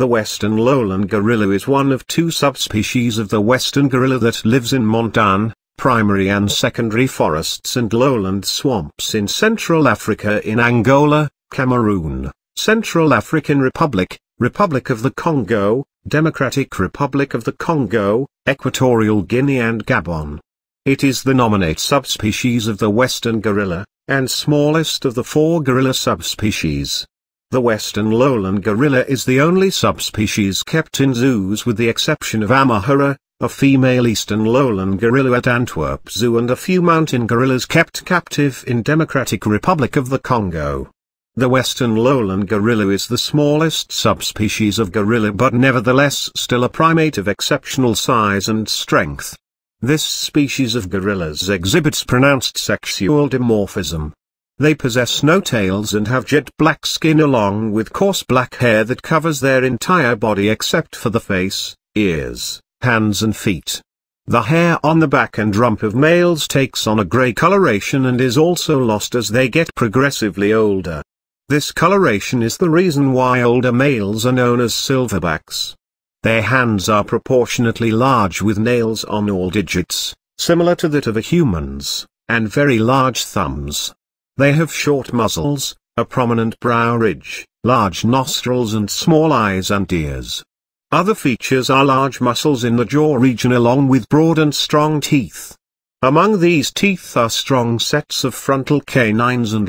The western lowland gorilla is one of two subspecies of the western gorilla that lives in montane, primary and secondary forests and lowland swamps in Central Africa in Angola, Cameroon, Central African Republic, Republic of the Congo, Democratic Republic of the Congo, Equatorial Guinea and Gabon. It is the nominate subspecies of the western gorilla, and smallest of the four gorilla subspecies. The western lowland gorilla is the only subspecies kept in zoos with the exception of Amahoro, a female eastern lowland gorilla at Antwerp Zoo and a few mountain gorillas kept captive in Democratic Republic of the Congo. The western lowland gorilla is the smallest subspecies of gorilla but nevertheless still a primate of exceptional size and strength. This species of gorillas exhibits pronounced sexual dimorphism. They possess no tails and have jet black skin along with coarse black hair that covers their entire body except for the face, ears, hands and feet. The hair on the back and rump of males takes on a gray coloration and is also lost as they get progressively older. This coloration is the reason why older males are known as silverbacks. Their hands are proportionately large with nails on all digits, similar to that of a human's, and very large thumbs. They have short muzzles, a prominent brow ridge, large nostrils and small eyes and ears. Other features are large muscles in the jaw region along with broad and strong teeth. Among these teeth are strong sets of frontal canines and